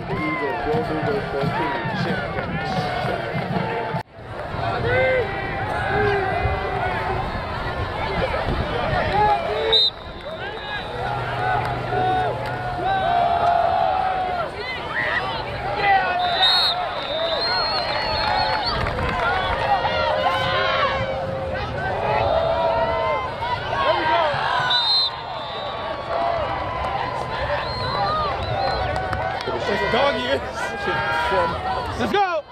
the building global will continue. dog ears. Let's go.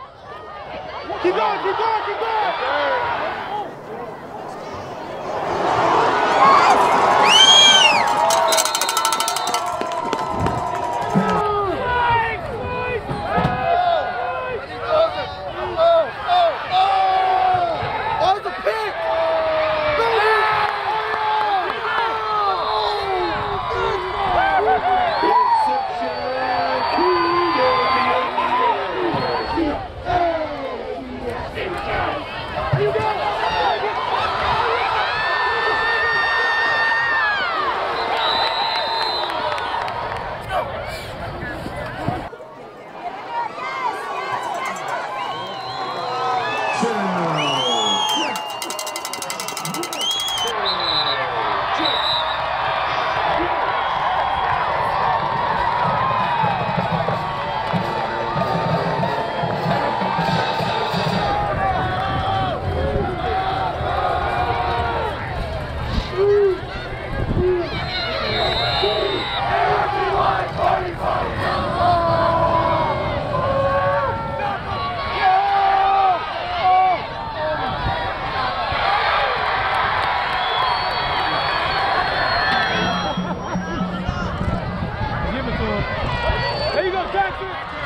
Keep going, keep going, keep going. 进。